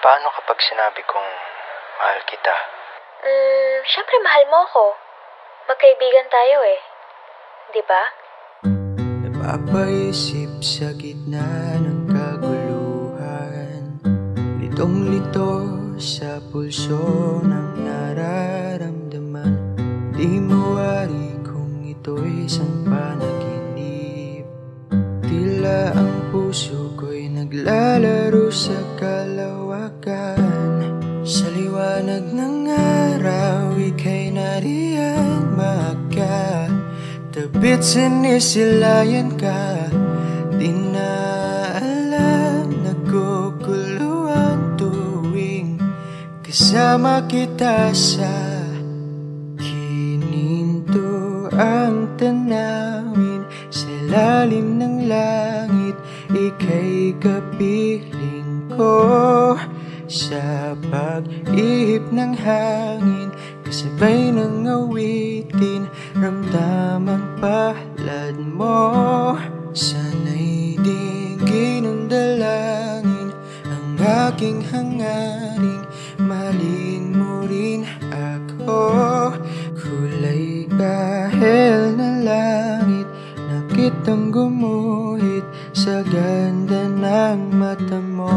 Paano kapag sinabi kong mahal kita? Hmm, syempre mahal mo ako. Magkaibigan tayo eh. Di ba? Napapaisip sa gitna ng kaguluhan Litong-lito sa pulso ng nararamdaman Di mawari kung ito'y isang panaginip Tila ang puso ko'y naglalaro sa Sa liwanag ng araw, ika'y nariyan maka Tabit sinisilayan ka Di na alam Nagkukuluan tuwing Kasama kita sa Kininto ang tanawin. Sa lalim ng langit Ika'y kapiling ko Sa pag-ihip ng hangin. Kasabay ng awitin Ramdam ang palad mo. Sana'y dinggin ng dalangin Ang aking hangaring Mahalin mo rin ako Kulay kahel na langit. Nakitang gumuhit Sa ganda ng mata mo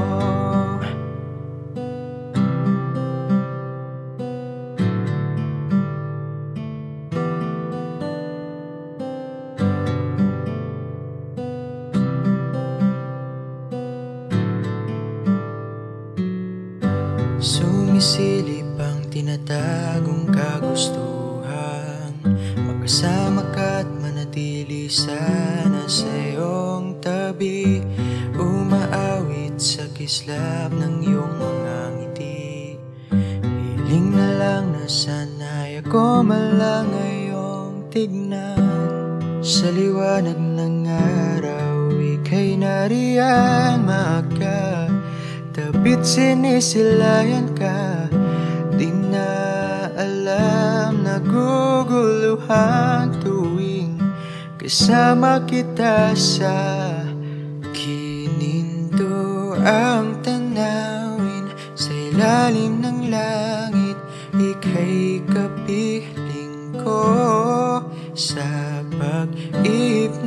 Umaawit sa kislap ng iyong mga ngiti. Hiling na lang na sana'y ako malang ngayong tignan. Sa liwanag ng araw, ika'y nariyan maka Tabit sinisilayan ka Di na alam Naguguluhan tuwing Kasama kita sa Kininto. ang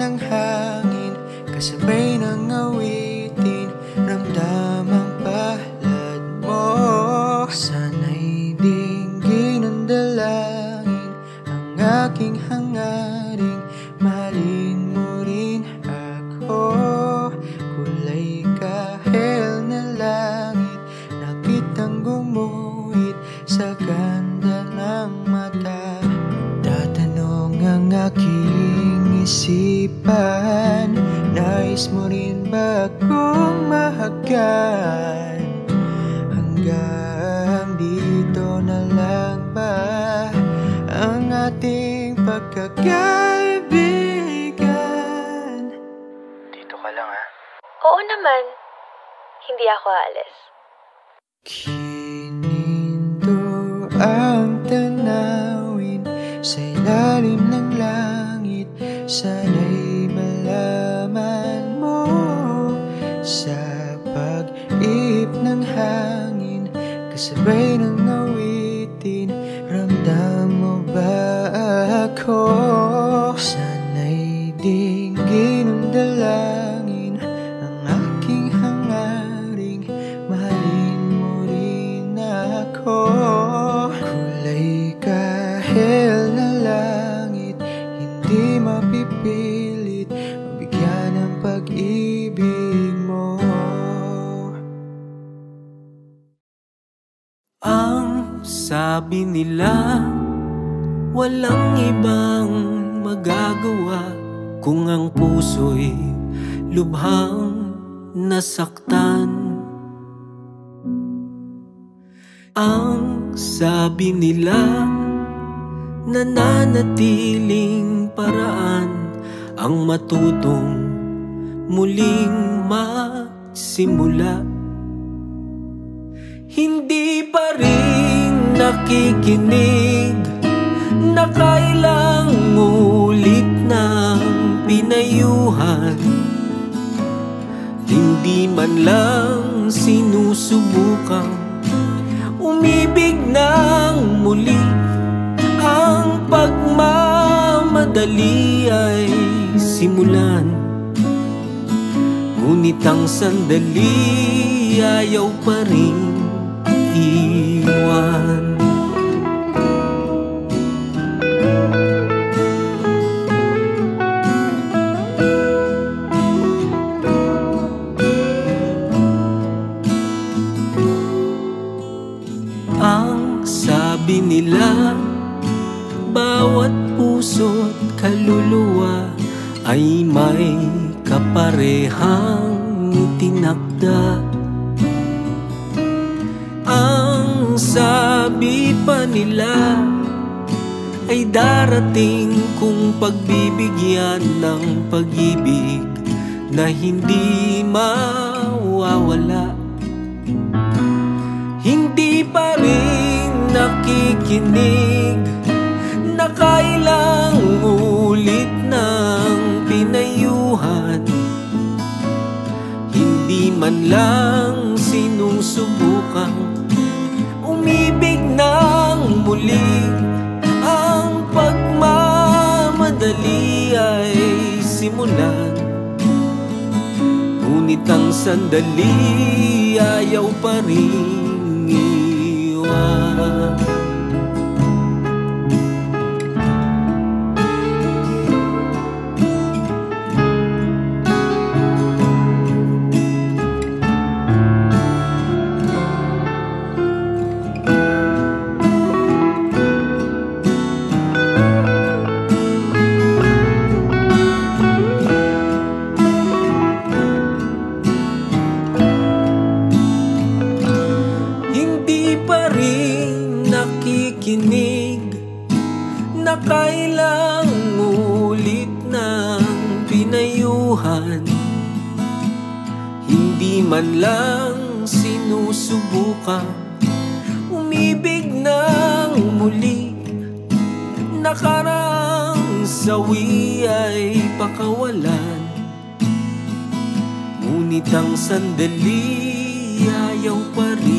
ng hangin Kasabay ng awitin Ramdam ang palad mo. Sana'y dinggin ng dalangin Ang aking hangaring sabi nila Walang ibang magagawa Kung ang puso'y lubhang nasaktan. Ang sabi nila Nananatiling paraan Ang matutong muling magsimula. Hindi pa rin nakikinig Na kailang ulit ng pinayuhan. Hindi man lang sinusubukang Umibig ng muli Ang pagmamadali ay simulan. Ngunit ang sandali ayaw pa rin iwan Sabi nila Bawat puso't kaluluwa Ay may kaparehang tinakda. Ang sabi pa nila Ay darating kung pagbibigyan ng pag-ibig Na hindi mawawala. Hindi pa rin nakikinig Na kailang ulit ng pinayuhan. Hindi man lang sinusubukan Umibig ng muli. Ang pagmamadali ay simulan. Ngunit ang sandali ayaw pa rin man lang sinusubukan Umibig ng muli. Nakarang sawi ay pakawalan. Ngunit ang sandali ayaw pa rin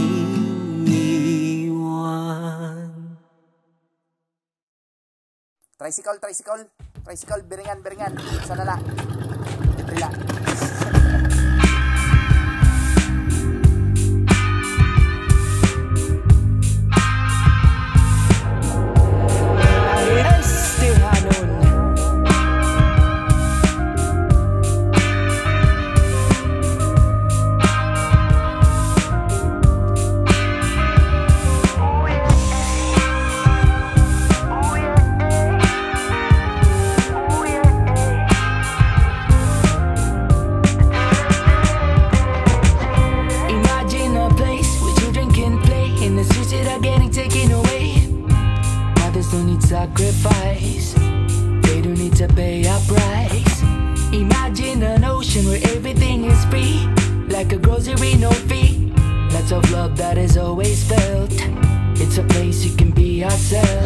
Tricycle, tricycle, tricycle, beringan, beringan, sana lang. Rila. myself.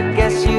I guess you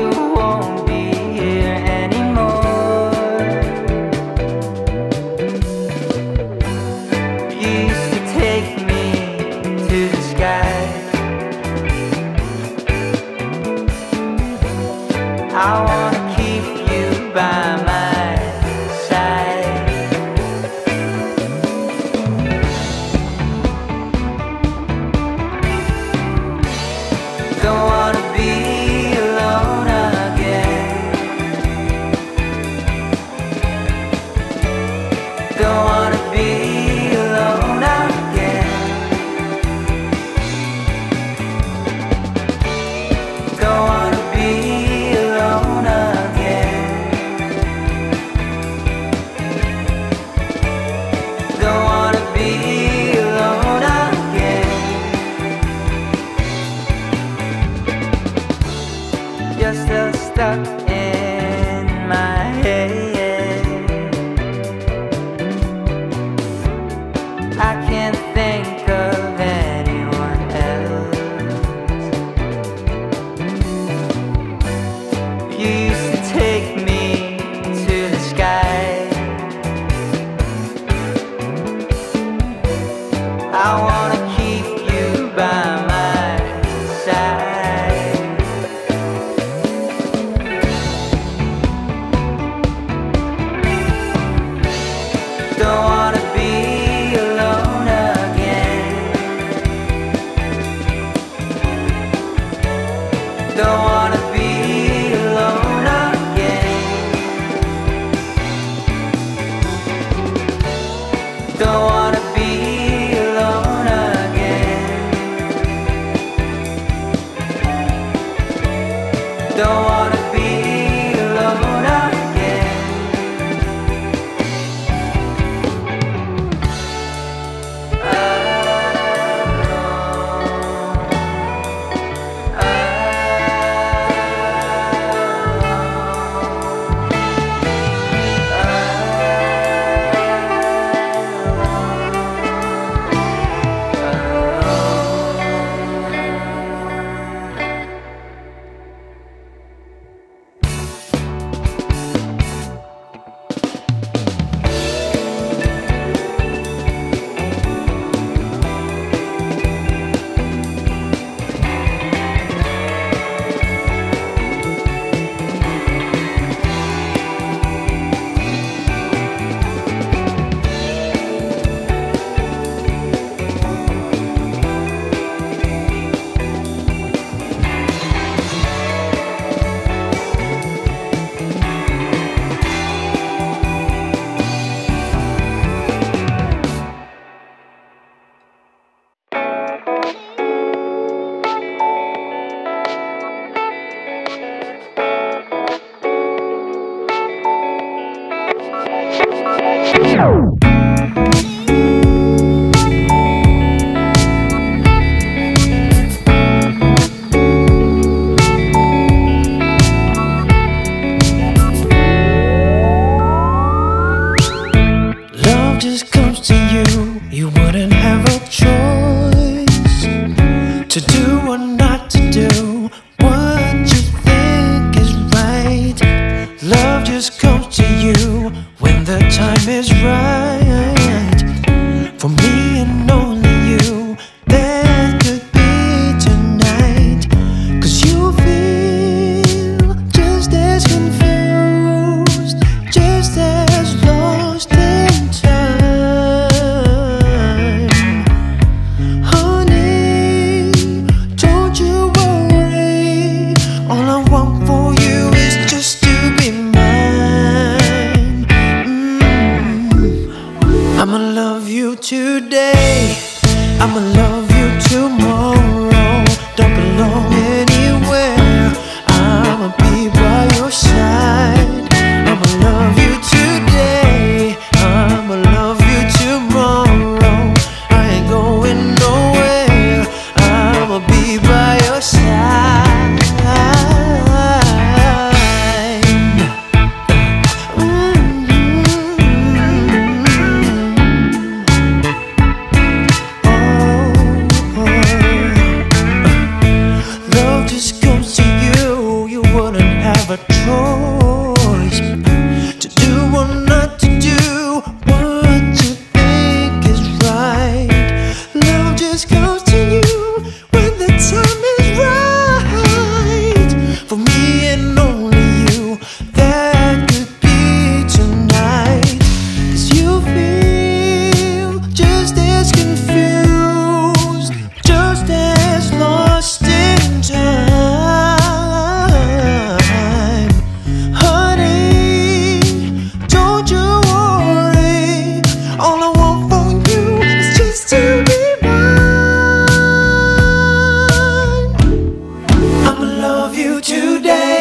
love you today.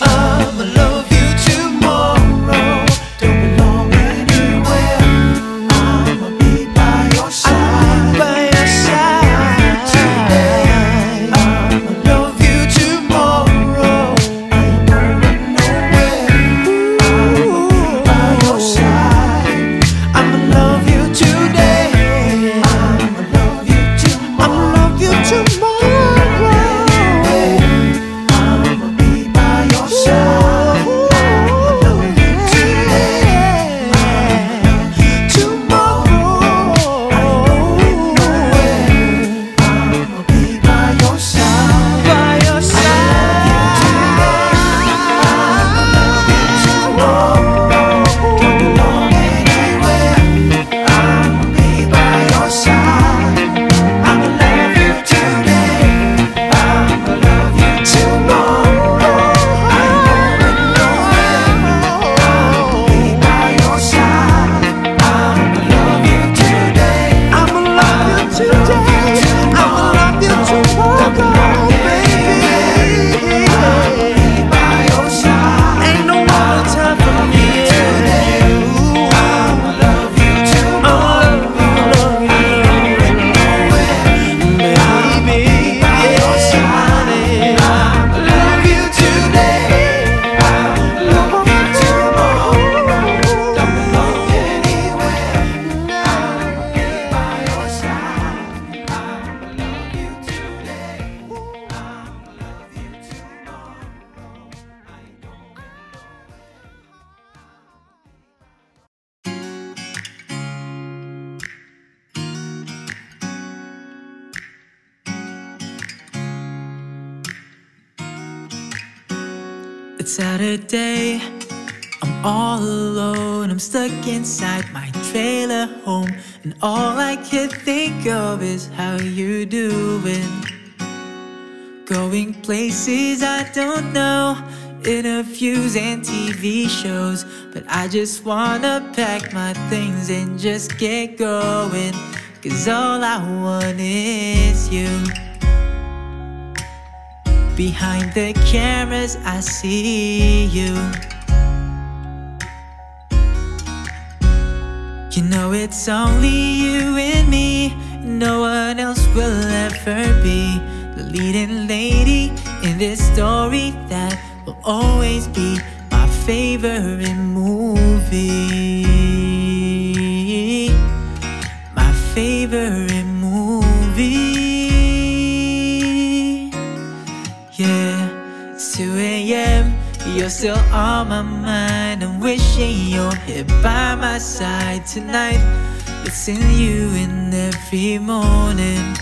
I'm alone. I'm stuck inside my trailer home, and all I can think of is how you're doing. Going places I don't know, interviews and TV shows. But I just wanna pack my things and just get going. Cause all I want is you. Behind the cameras, I see you. You know it's only you and me. No one else will ever be the leading lady in this story that will always be my favorite movie. My favorite movie. Yeah, it's 2 a.m. You're still on my mind. Wishing you're here by my side tonight. Missing you in every morning.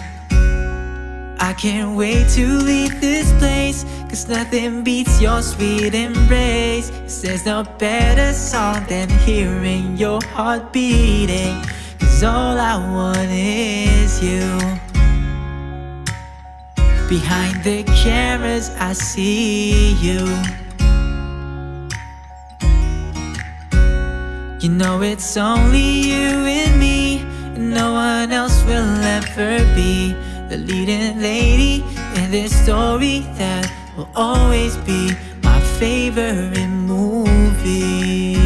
I can't wait to leave this place. Cause nothing beats your sweet embrace. 'Cause there's no better song than hearing your heart beating. Cause all I want is you. Behind the cameras, I see you. You know it's only you and me, and no one else will ever be the leading lady in this story that will always be my favorite movie.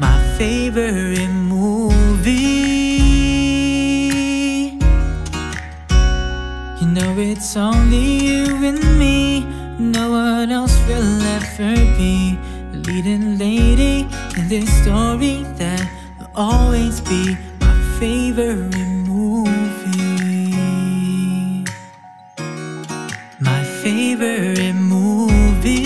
My favorite movie. You know it's only you and me. No one else will ever be leading lady in this story that will always be my favorite movie. My favorite movie.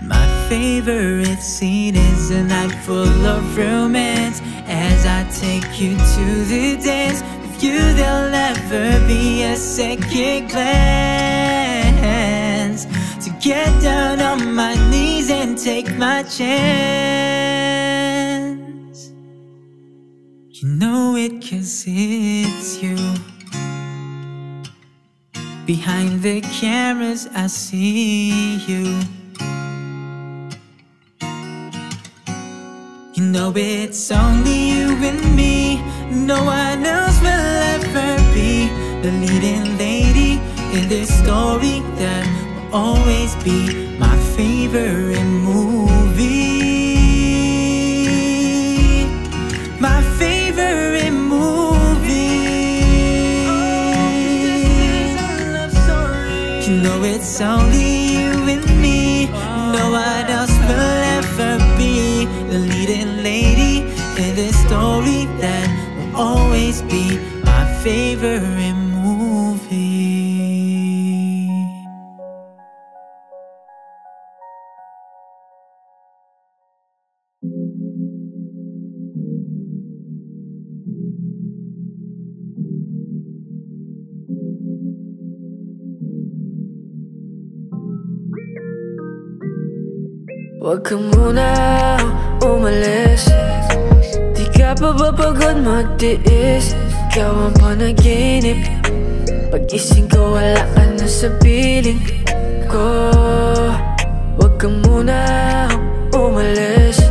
My favorite scene is a night full of romance as I take you to the dance. With you, there'll never be a second glance. Get down on my knees and take my chance. You know it cause it's you. Behind the cameras, I see you. You know it's only you and me. No one else will ever be the leading lady in this story that always be my favorite movie. My favorite movie. You know it's only you and me. No one else will ever be the leading lady in this story that will always be my favorite Huwag ka muna umalis. Di ka pa ba pagod magtiis? Ikaw ang panaginip. Pag-ising ko wala ka na sa piling ko. Huwag ka muna umalis.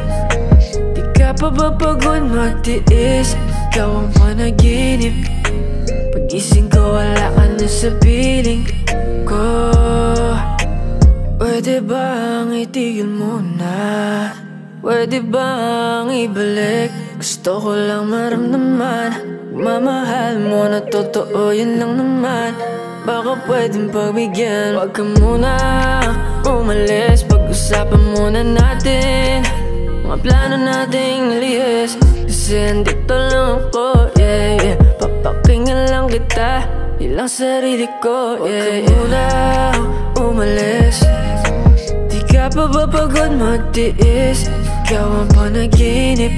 Di ka pa ba pagod magtiis? Ikaw ang panaginip. Pag-ising ko wala ka na sa piling ko Pwede bang itigil mo na? Pwede bang ibalik? Gusto ko lang maramdaman. Mamahal mo na totoo, yun lang naman. Baka pwedeng pagbigyan. Huwag ka muna umalis. Pag-usapan muna natin. Mga plano nating nalihis Kasi andito lang ako, yeah, yeah. Papakinggan lang kita. Ilang sarili ko, yeah, Huwag ka muna umalis Napapapagod magtiis Ikaw ang panaginip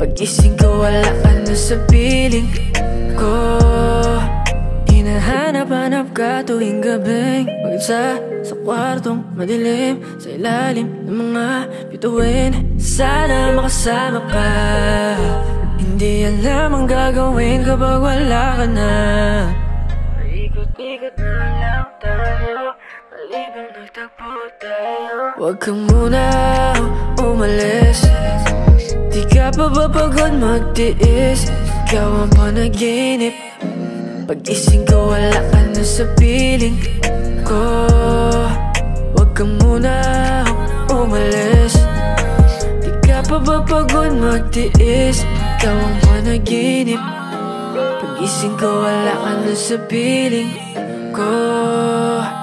Pagising ko wala ka na sa piling ko Hinahanap-hanap ka tuwing gabi Mag-isa sa kwartong madilim Sa ilalim ng mga bituin Sana makasama ka Hindi alam ang gagawin kapag wala ka na. nagtagpo tayo Huwag ka muna umalis Di ka pa ba pagod magtiis Ikaw ang panaginip Pag-ising ko wala ka na sa piling ko Huwag ka muna umalis Di ka pa ba pagod magtiis Ikaw ang panaginip Pag-ising ko wala ka na sa piling ko.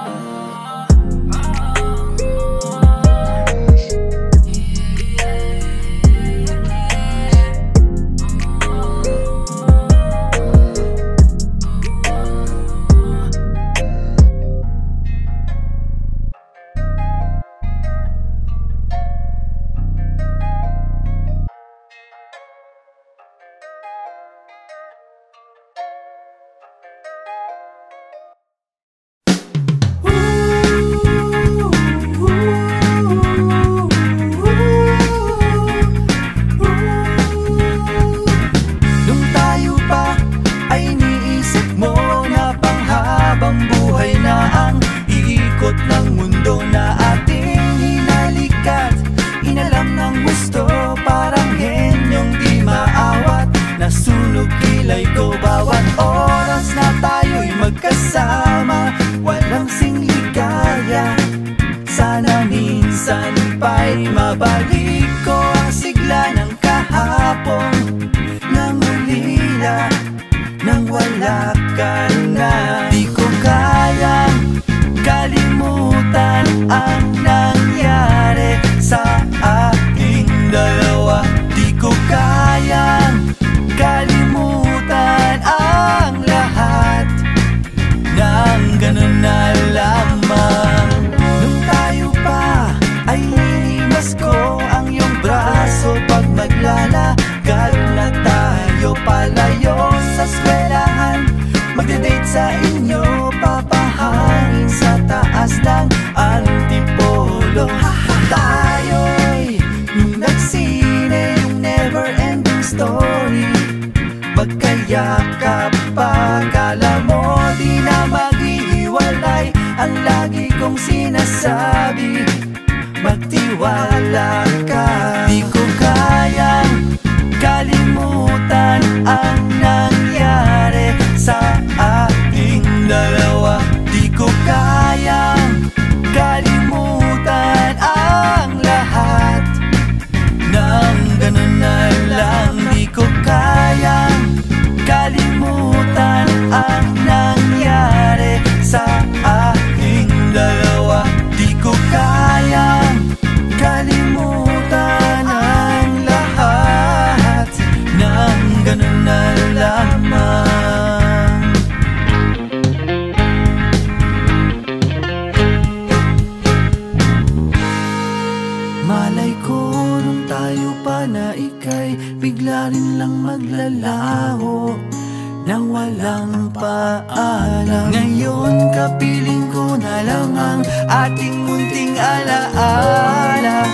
ating munting alaala.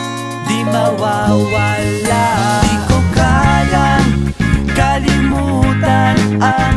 Di mawawala. Di ko kayang kalimutan ang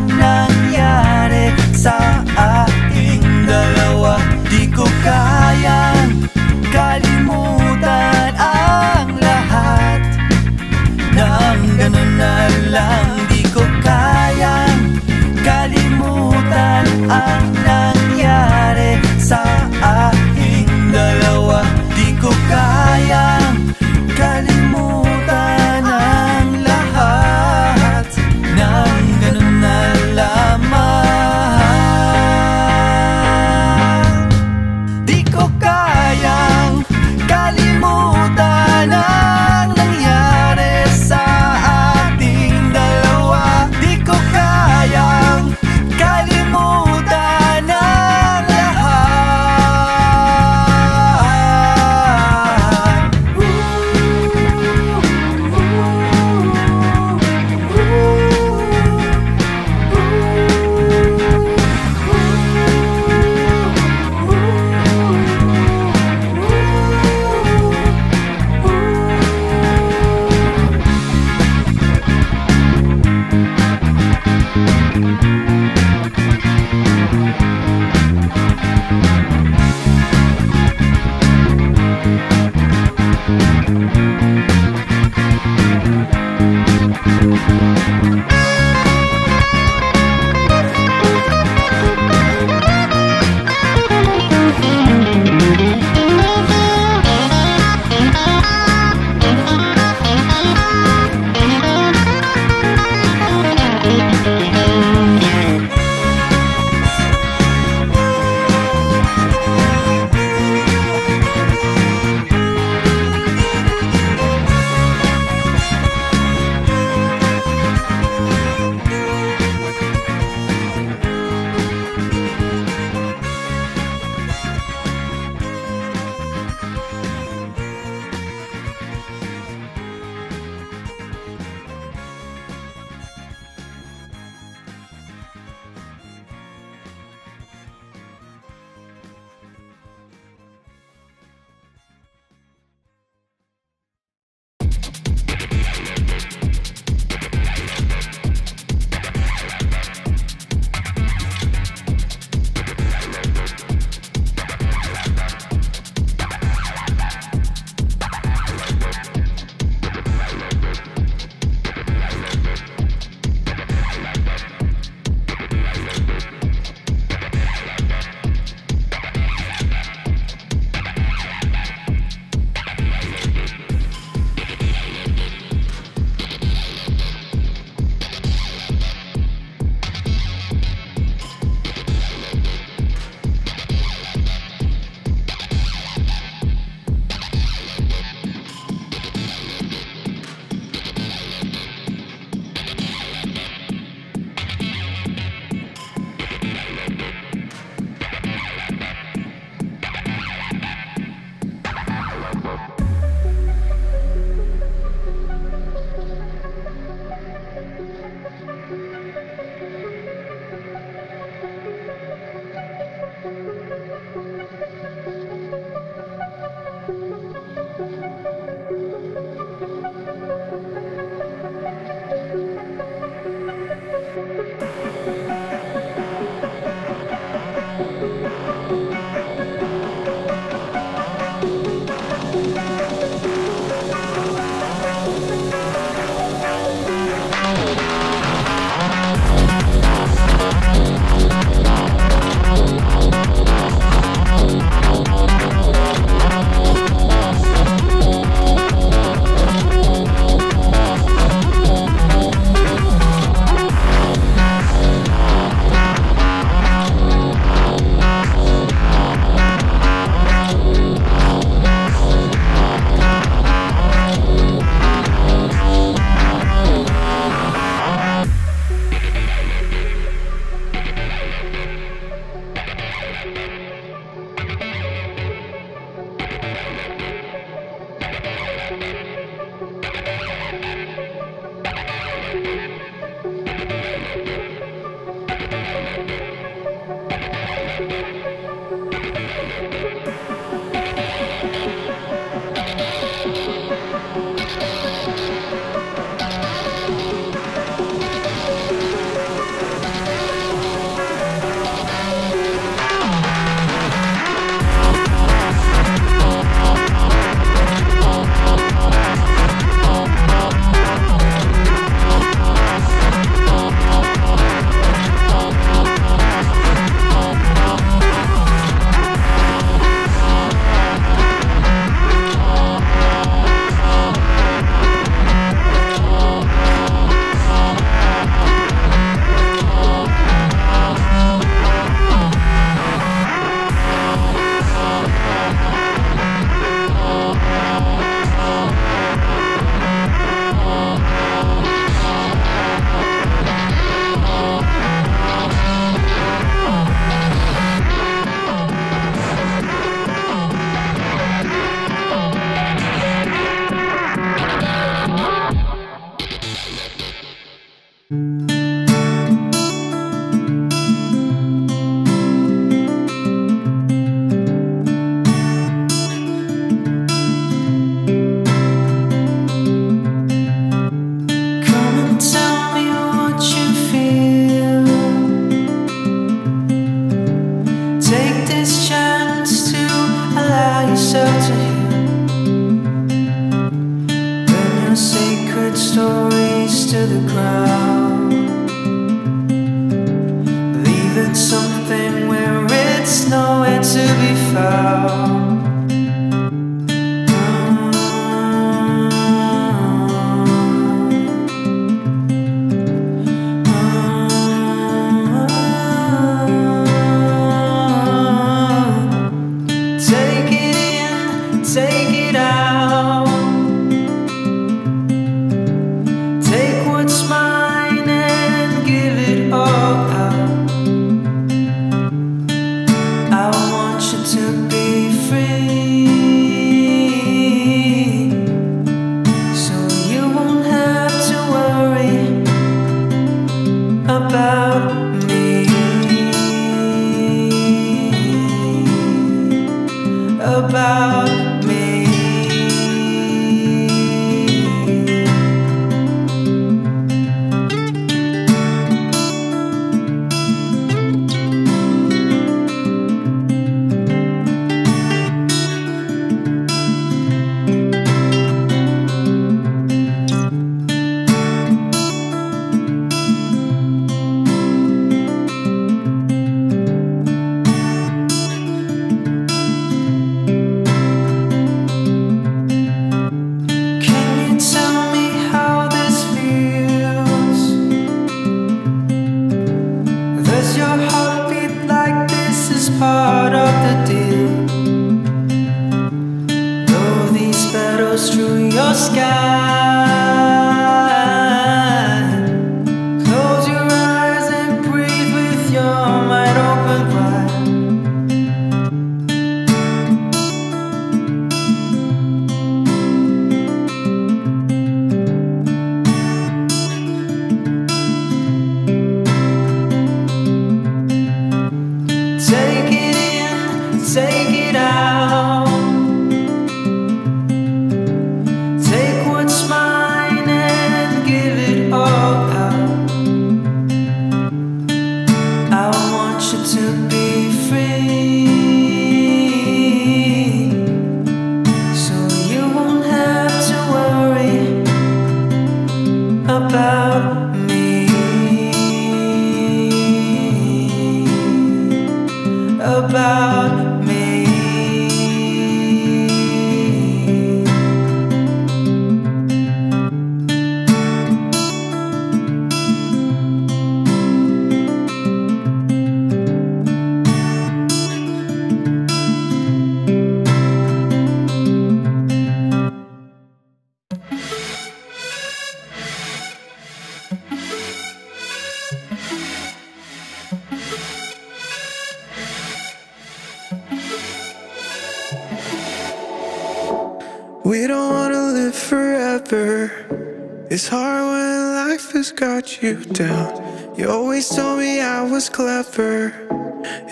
you down. You always told me I was clever.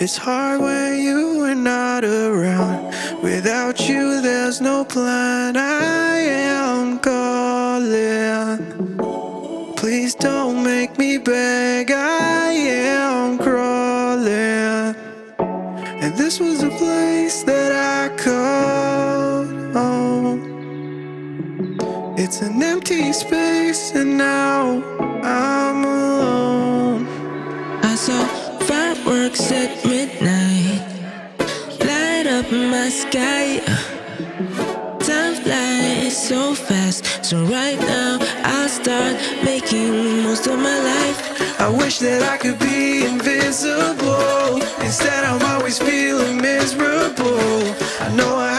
It's hard when you are not around. Without you there's no plan. I am calling. Please don't make me beg. I am crawling. And this was a place that I called. It's an empty space and now I'm alone. I saw fireworks at midnight. Light up my sky. Time flies so fast. So right now I'll start making most of my life. I wish that I could be invisible. Instead I'm always feeling miserable. I know I